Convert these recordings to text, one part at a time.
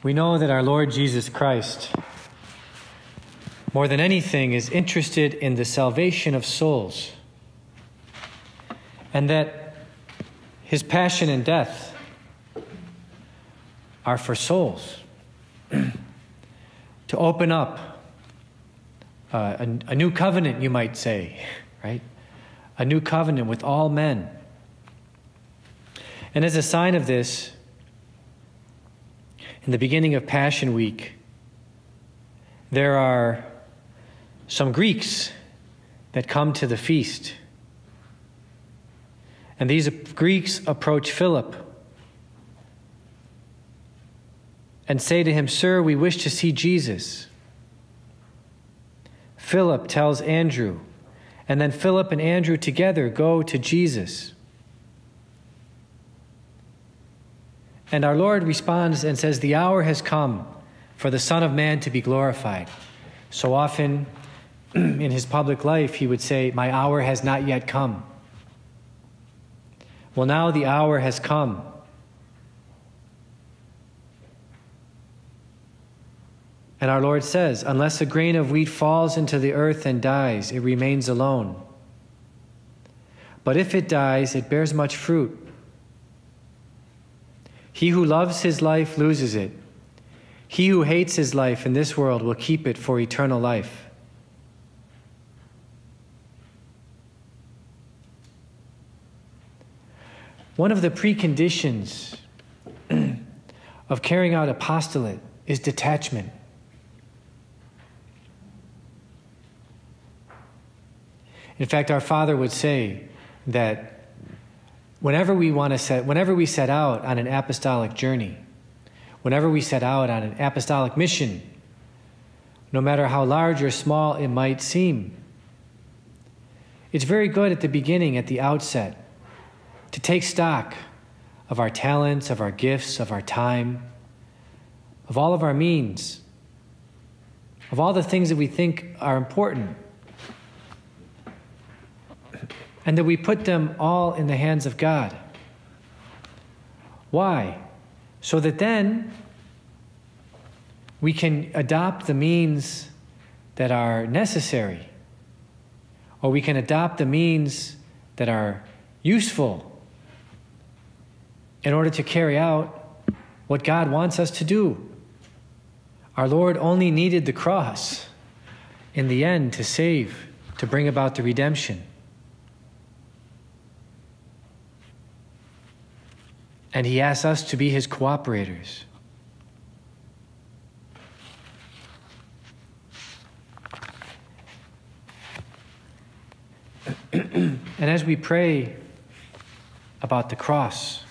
We know that our Lord Jesus Christ, more than anything, is interested in the salvation of souls, and that his passion and death are for souls. to open up uh, a, a new covenant, you might say, right? A new covenant with all men. And as a sign of this, in the beginning of Passion Week, there are some Greeks that come to the feast. And these Greeks approach Philip and say to him, Sir, we wish to see Jesus. Philip tells Andrew, and then Philip and Andrew together go to Jesus. And our Lord responds and says, The hour has come for the Son of Man to be glorified. So often in his public life, he would say, My hour has not yet come. Well, now the hour has come. And our Lord says, Unless a grain of wheat falls into the earth and dies, it remains alone. But if it dies, it bears much fruit. He who loves his life loses it. He who hates his life in this world will keep it for eternal life. One of the preconditions of carrying out apostolate is detachment. In fact, our Father would say that Whenever we want to set, whenever we set out on an apostolic journey, whenever we set out on an apostolic mission, no matter how large or small it might seem, it's very good at the beginning, at the outset, to take stock of our talents, of our gifts, of our time, of all of our means, of all the things that we think are important and that we put them all in the hands of God. Why? So that then we can adopt the means that are necessary, or we can adopt the means that are useful in order to carry out what God wants us to do. Our Lord only needed the cross in the end to save, to bring about the redemption. And he asks us to be his cooperators. and as we pray about the cross,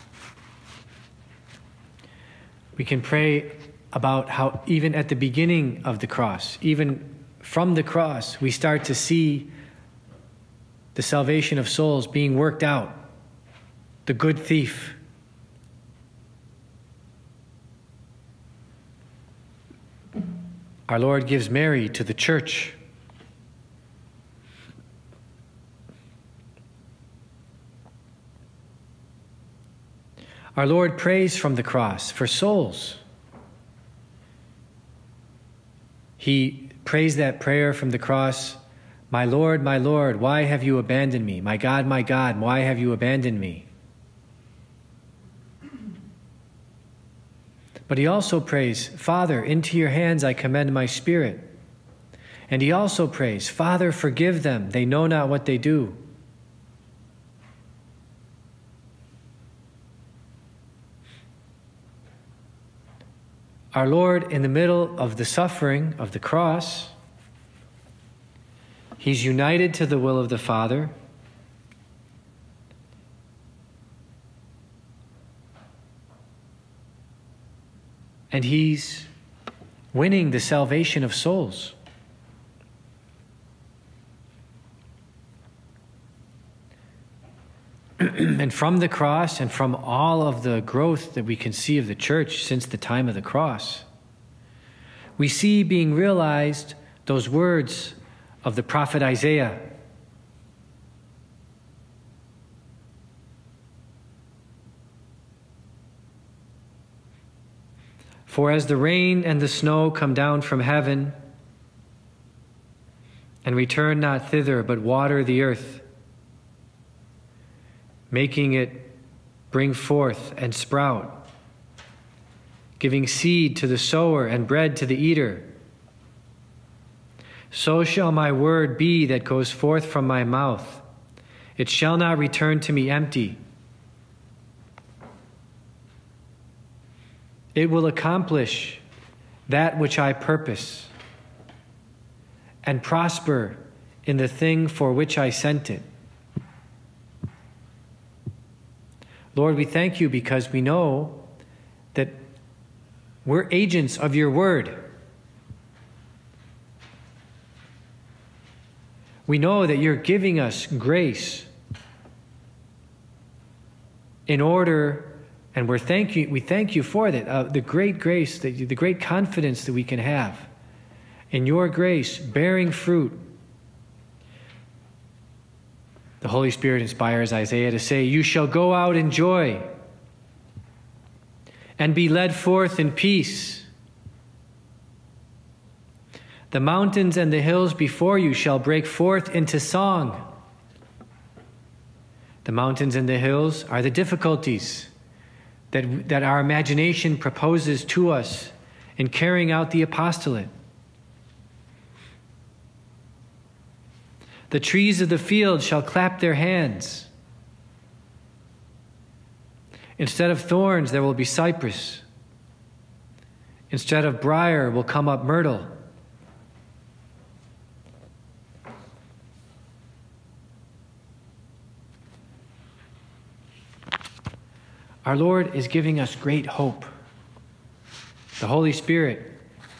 we can pray about how, even at the beginning of the cross, even from the cross, we start to see the salvation of souls being worked out. The good thief Our Lord gives Mary to the church. Our Lord prays from the cross for souls. He prays that prayer from the cross My Lord, my Lord, why have you abandoned me? My God, my God, why have you abandoned me? But he also prays, Father, into your hands I commend my spirit. And he also prays, Father, forgive them. They know not what they do. Our Lord, in the middle of the suffering of the cross, he's united to the will of the Father. And he's winning the salvation of souls. and from the cross and from all of the growth that we can see of the church since the time of the cross, we see being realized those words of the prophet Isaiah For as the rain and the snow come down from heaven, and return not thither, but water the earth, making it bring forth and sprout, giving seed to the sower and bread to the eater. So shall my word be that goes forth from my mouth. It shall not return to me empty. It will accomplish that which I purpose and prosper in the thing for which I sent it. Lord, we thank you because we know that we're agents of your word. We know that you're giving us grace in order and we're thank you, we thank you for that, uh, the great grace, that you, the great confidence that we can have in your grace bearing fruit. The Holy Spirit inspires Isaiah to say, You shall go out in joy and be led forth in peace. The mountains and the hills before you shall break forth into song. The mountains and the hills are the difficulties that, that our imagination proposes to us in carrying out the apostolate. The trees of the field shall clap their hands. Instead of thorns, there will be cypress. Instead of briar will come up myrtle. Our Lord is giving us great hope. The Holy Spirit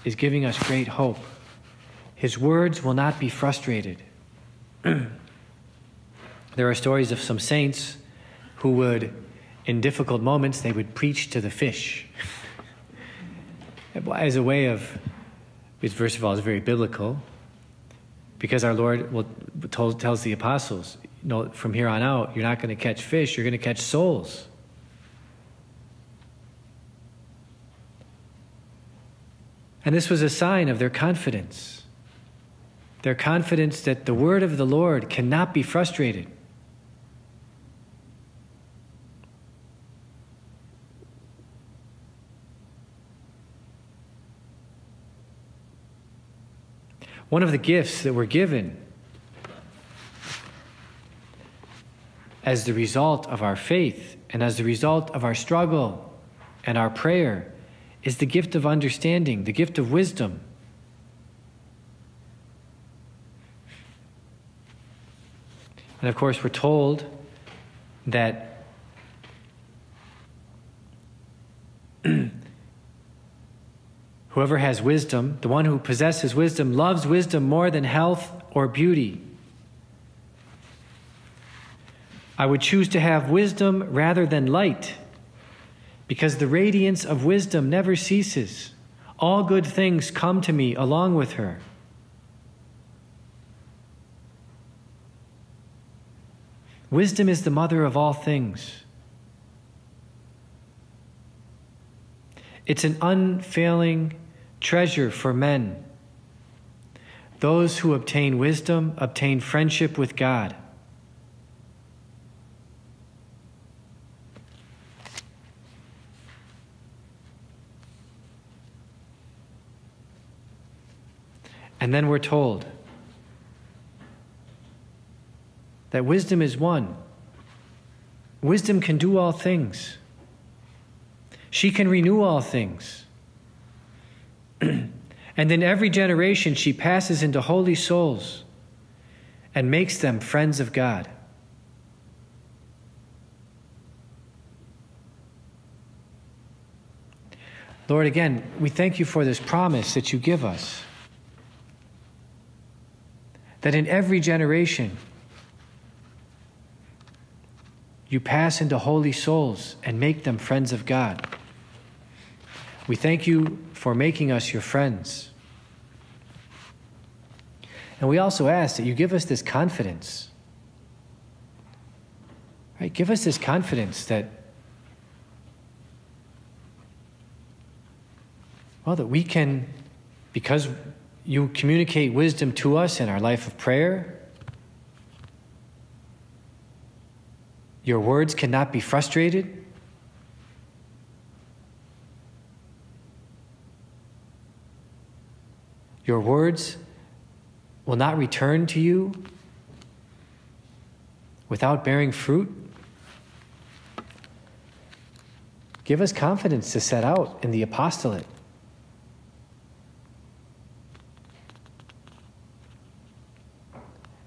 is giving us great hope. His words will not be frustrated. there are stories of some saints who would, in difficult moments, they would preach to the fish. As a way of, first of all is very biblical, because our Lord will, told, tells the apostles, you know, from here on out, you're not going to catch fish, you're going to catch souls. And this was a sign of their confidence. Their confidence that the word of the Lord cannot be frustrated. One of the gifts that were given as the result of our faith and as the result of our struggle and our prayer is the gift of understanding, the gift of wisdom. And of course, we're told that whoever has wisdom, the one who possesses wisdom, loves wisdom more than health or beauty. I would choose to have wisdom rather than light because the radiance of wisdom never ceases. All good things come to me along with her. Wisdom is the mother of all things. It's an unfailing treasure for men. Those who obtain wisdom obtain friendship with God. And then we're told that wisdom is one. Wisdom can do all things, she can renew all things. and in every generation, she passes into holy souls and makes them friends of God. Lord, again, we thank you for this promise that you give us that in every generation you pass into holy souls and make them friends of God. We thank you for making us your friends. And we also ask that you give us this confidence. Right? Give us this confidence that well, that we can, because you communicate wisdom to us in our life of prayer, your words cannot be frustrated. Your words will not return to you without bearing fruit. Give us confidence to set out in the apostolate.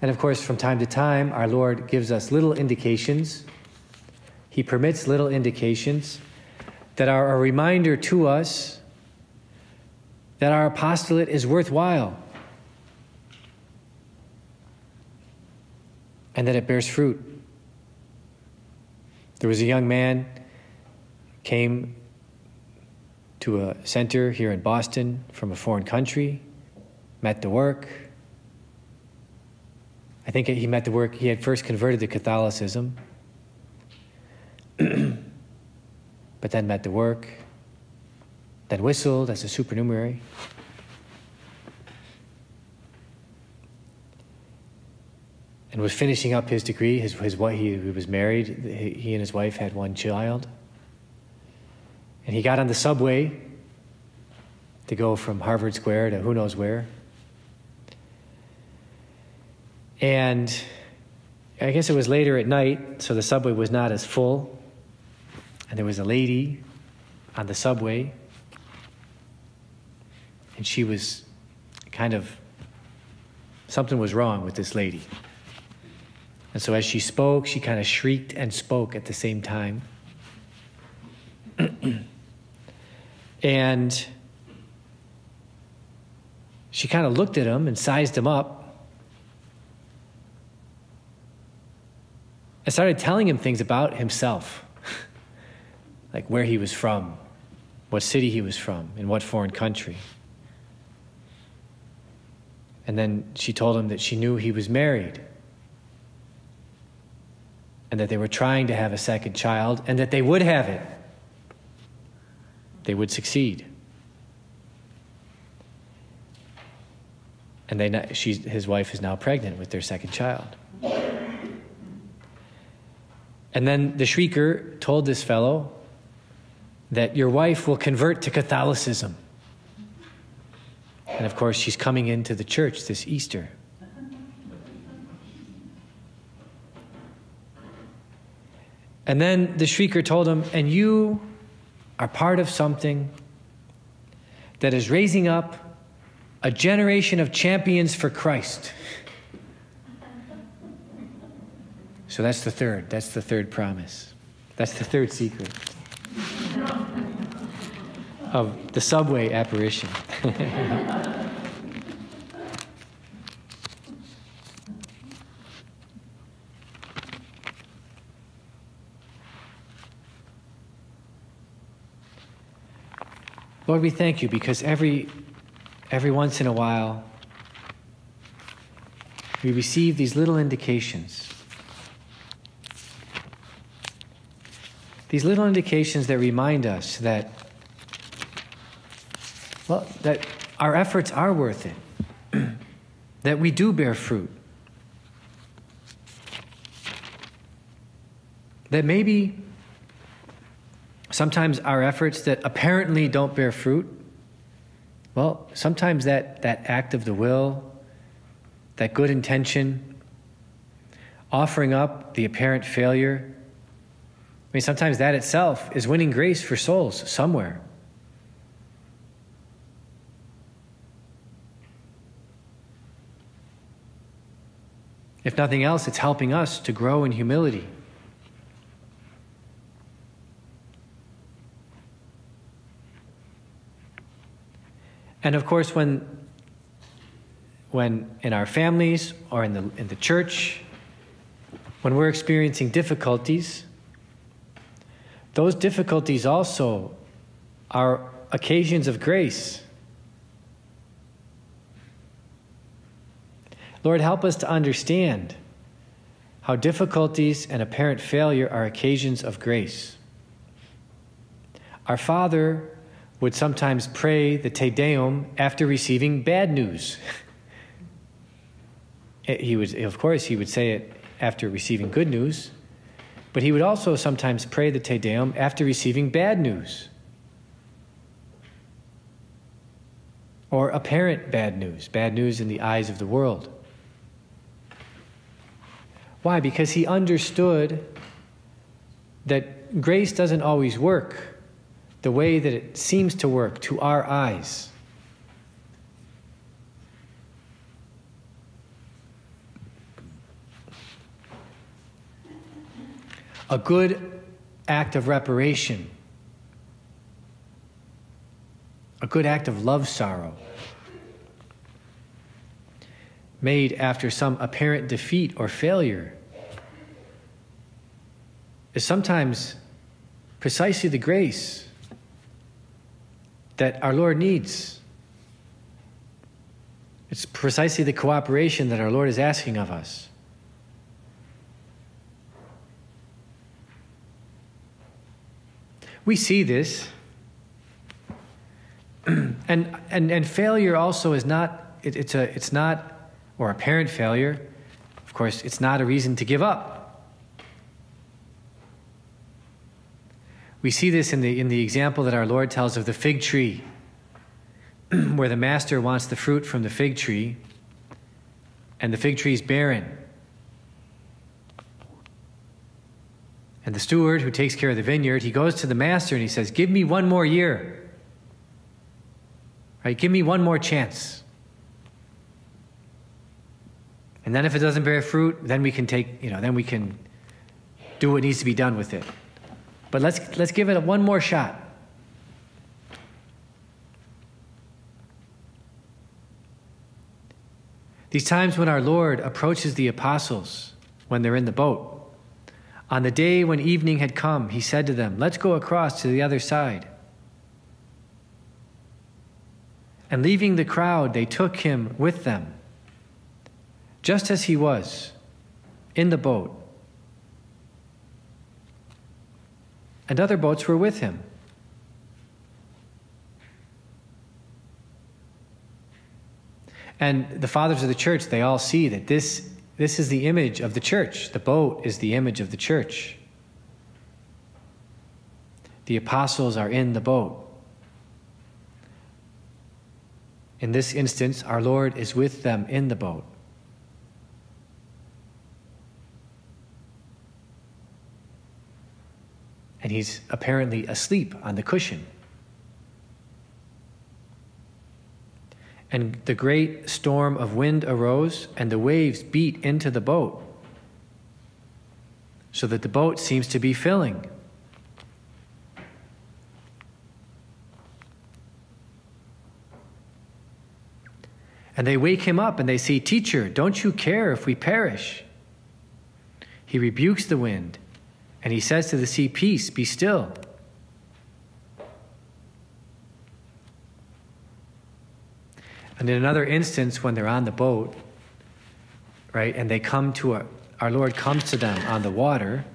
And of course, from time to time, our Lord gives us little indications. He permits little indications that are a reminder to us that our apostolate is worthwhile and that it bears fruit. There was a young man came to a center here in Boston from a foreign country, met the work. I think he met the work, he had first converted to Catholicism, but then met the work then whistled as a supernumerary. And was finishing up his degree. His, his, he, he was married. He and his wife had one child. And he got on the subway to go from Harvard Square to who knows where. And I guess it was later at night, so the subway was not as full. And there was a lady on the subway and she was kind of, something was wrong with this lady. And so as she spoke, she kind of shrieked and spoke at the same time. and she kind of looked at him and sized him up. And started telling him things about himself, like where he was from, what city he was from, in what foreign country. And then she told him that she knew he was married and that they were trying to have a second child and that they would have it. They would succeed. And they, she's, his wife is now pregnant with their second child. And then the shrieker told this fellow that your wife will convert to Catholicism. And of course, she's coming into the church this Easter. And then the shrieker told him, And you are part of something that is raising up a generation of champions for Christ. So that's the third. That's the third promise. That's the third secret of the subway apparition. Lord, we thank you because every, every once in a while we receive these little indications. These little indications that remind us that well, that our efforts are worth it, that we do bear fruit, that maybe sometimes our efforts that apparently don't bear fruit, well, sometimes that, that act of the will, that good intention, offering up the apparent failure, I mean, sometimes that itself is winning grace for souls somewhere. If nothing else, it's helping us to grow in humility. And of course, when, when in our families or in the, in the church, when we're experiencing difficulties, those difficulties also are occasions of grace. Lord, help us to understand how difficulties and apparent failure are occasions of grace. Our Father would sometimes pray the Te Deum after receiving bad news. he would, of course, he would say it after receiving good news, but he would also sometimes pray the Te Deum after receiving bad news. Or apparent bad news, bad news in the eyes of the world. Why? Because he understood that grace doesn't always work the way that it seems to work to our eyes. A good act of reparation, a good act of love sorrow, made after some apparent defeat or failure, is sometimes precisely the grace that our Lord needs. It's precisely the cooperation that our Lord is asking of us. We see this. and, and, and failure also is not, it, it's, a, it's not, or apparent failure, of course, it's not a reason to give up. We see this in the, in the example that our Lord tells of the fig tree, where the master wants the fruit from the fig tree, and the fig tree is barren. And the steward who takes care of the vineyard, he goes to the master and he says, Give me one more year. Right? Give me one more chance. And then if it doesn't bear fruit, then we can take, you know, then we can do what needs to be done with it. But let's, let's give it one more shot. These times when our Lord approaches the apostles when they're in the boat, on the day when evening had come, he said to them, Let's go across to the other side. And leaving the crowd, they took him with them, just as he was, in the boat. and other boats were with him. And the fathers of the church, they all see that this, this is the image of the church. The boat is the image of the church. The apostles are in the boat. In this instance, our Lord is with them in the boat. and he's apparently asleep on the cushion. And the great storm of wind arose, and the waves beat into the boat, so that the boat seems to be filling. And they wake him up and they say, Teacher, don't you care if we perish? He rebukes the wind and he says to the sea, Peace, be still. And in another instance, when they're on the boat, right, and they come to a, our Lord comes to them on the water,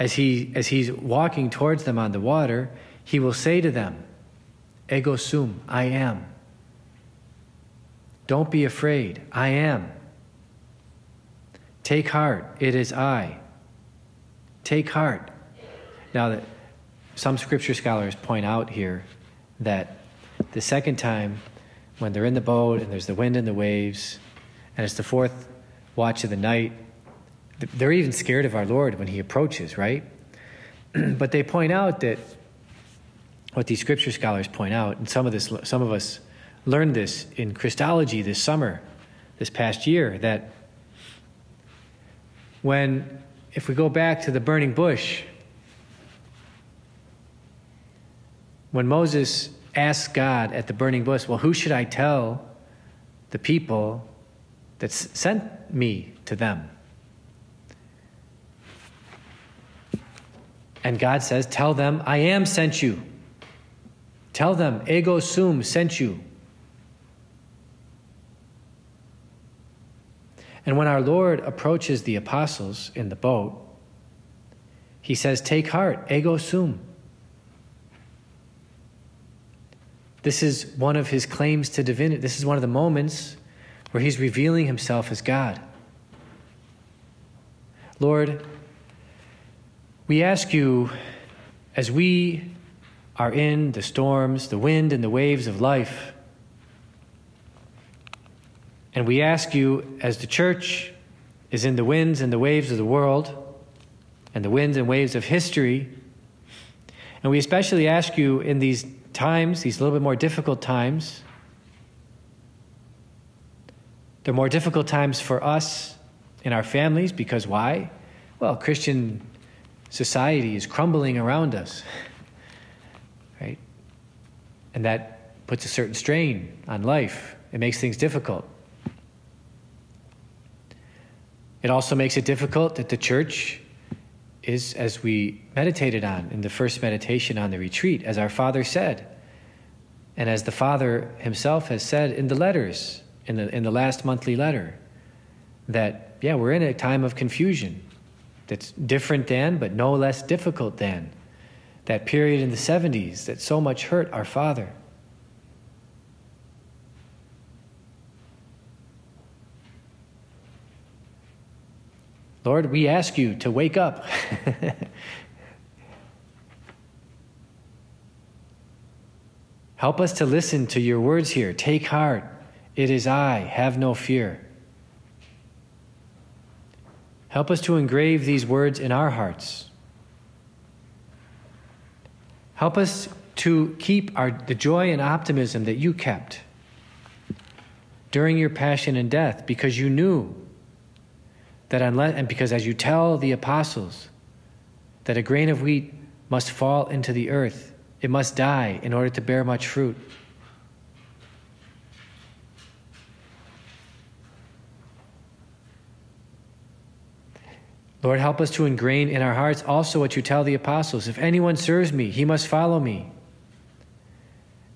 as, he, as he's walking towards them on the water, he will say to them, Ego sum, I am. Don't be afraid, I am. Take heart, it is I. Take heart. Now, that some scripture scholars point out here that the second time, when they're in the boat and there's the wind and the waves, and it's the fourth watch of the night, they're even scared of our Lord when he approaches, right? but they point out that what these scripture scholars point out, and some of this, some of us learned this in Christology this summer, this past year, that when, if we go back to the burning bush, when Moses asked God at the burning bush, Well, who should I tell the people that sent me to them? And God says, Tell them, I am sent you. Tell them, ego sum sent you. And when our Lord approaches the apostles in the boat, he says, Take heart, ego sum. This is one of his claims to divinity. This is one of the moments where he's revealing himself as God. Lord, we ask you as we are in the storms, the wind, and the waves of life, and we ask you as the church is in the winds and the waves of the world, and the winds and waves of history, and we especially ask you in these times, these little bit more difficult times, they're more difficult times for us in our families because why? Well, Christian society is crumbling around us, right? And that puts a certain strain on life. It makes things difficult. It also makes it difficult that the church is, as we meditated on in the first meditation on the retreat, as our Father said, and as the Father himself has said in the letters, in the, in the last monthly letter, that, yeah, we're in a time of confusion that's different than, but no less difficult than, that period in the 70s that so much hurt our Father. Lord, we ask you to wake up. Help us to listen to your words here. Take heart. It is I. Have no fear. Help us to engrave these words in our hearts. Help us to keep our, the joy and optimism that you kept during your passion and death because you knew that unless, and because as you tell the apostles that a grain of wheat must fall into the earth it must die in order to bear much fruit. Lord, help us to ingrain in our hearts also what you tell the apostles. If anyone serves me, he must follow me.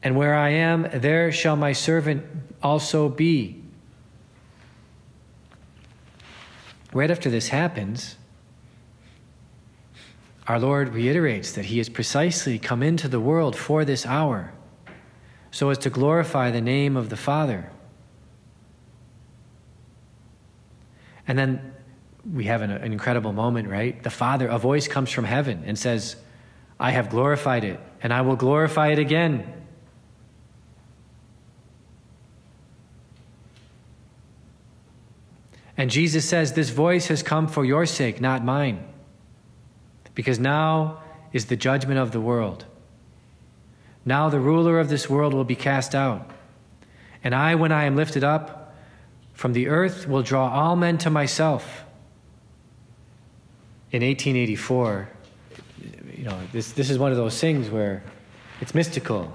And where I am, there shall my servant also be. Right after this happens, our Lord reiterates that He has precisely come into the world for this hour, so as to glorify the name of the Father. And then we have an, an, incredible moment, right? The Father, a voice comes from heaven and says, I have glorified it, and I will glorify it again. And Jesus says, This voice has come for your sake, not mine because now is the judgment of the world. Now the ruler of this world will be cast out. And I, when I am lifted up from the earth, will draw all men to myself. In 1884, you know, this, this is one of those things where it's mystical.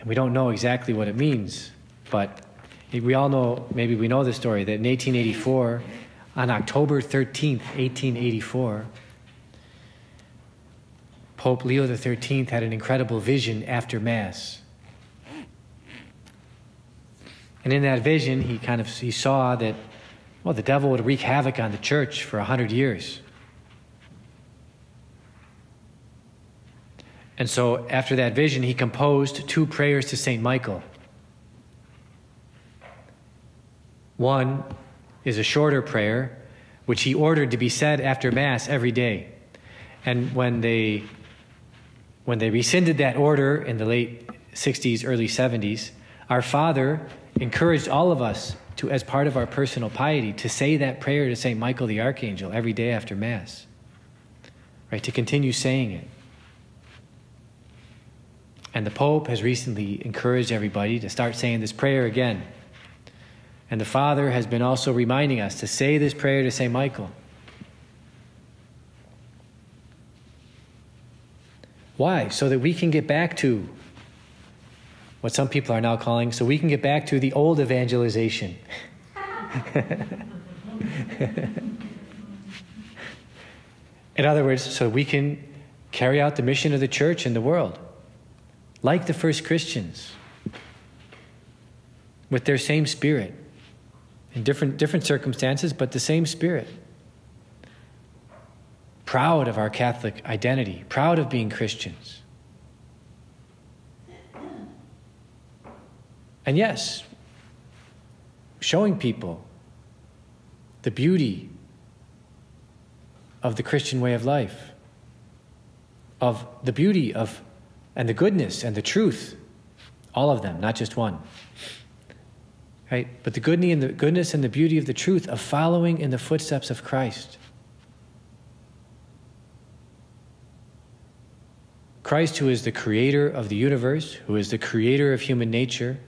And we don't know exactly what it means. But we all know, maybe we know the story, that in 1884, on October 13th, 1884, Pope Leo XIII had an incredible vision after Mass. And in that vision, he kind of he saw that, well, the devil would wreak havoc on the church for a hundred years. And so, after that vision, he composed two prayers to St. Michael. One is a shorter prayer, which he ordered to be said after Mass every day. And when they, when they rescinded that order in the late 60s, early 70s, our Father encouraged all of us to, as part of our personal piety, to say that prayer to St. Michael the Archangel every day after Mass, right? To continue saying it. And the Pope has recently encouraged everybody to start saying this prayer again and the Father has been also reminding us to say this prayer to St. Michael. Why? So that we can get back to what some people are now calling, so we can get back to the old evangelization. In other words, so we can carry out the mission of the church in the world, like the first Christians, with their same spirit in different, different circumstances, but the same Spirit. proud of our Catholic identity, proud of being Christians. And yes, showing people the beauty of the Christian way of life, of the beauty of and the goodness and the truth, all of them, not just one. Right? But the goodness and the goodness and the beauty of the truth of following in the footsteps of Christ. Christ, who is the creator of the universe, who is the creator of human nature,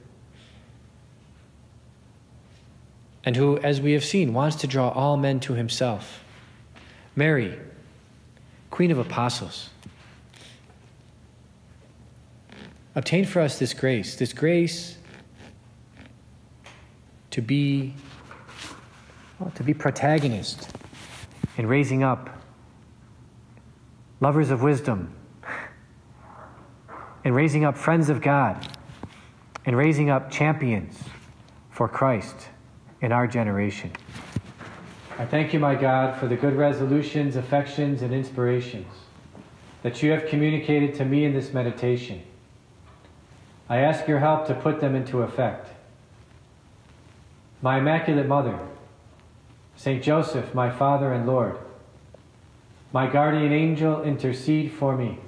and who, as we have seen, wants to draw all men to himself. Mary, Queen of Apostles, obtain for us this grace, this grace to be, well, to be protagonist in raising up lovers of wisdom, in raising up friends of God, in raising up champions for Christ in our generation. I thank you, my God, for the good resolutions, affections, and inspirations that you have communicated to me in this meditation. I ask your help to put them into effect. My Immaculate Mother, Saint Joseph, my Father and Lord, my guardian angel, intercede for me.